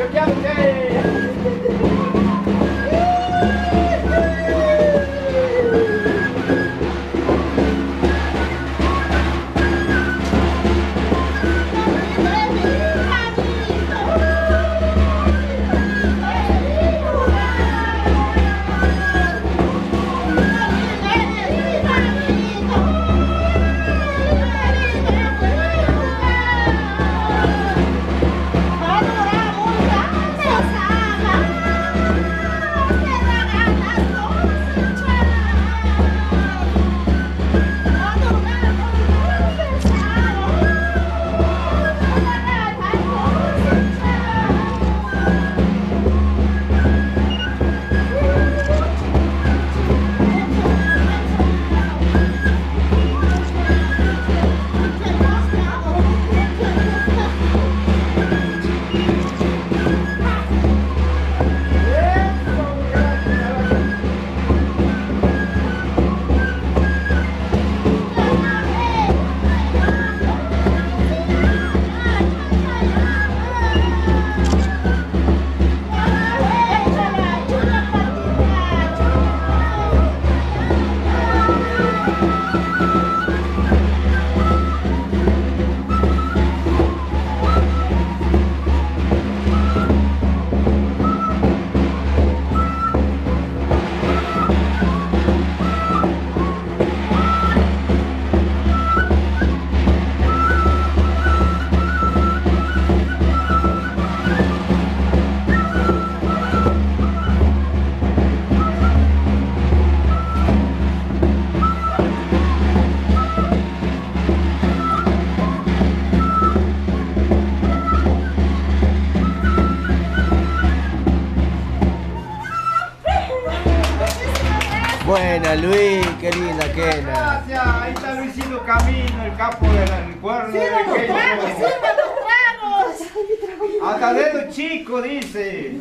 Eu quero ter. Buena Luis, qué linda Kena. Gracias, ahí está Luisito Camino, el capo del cuerno de ¡Sirvan los tragos! ¡Sirvan los tragos! Hasta dedo chico dice.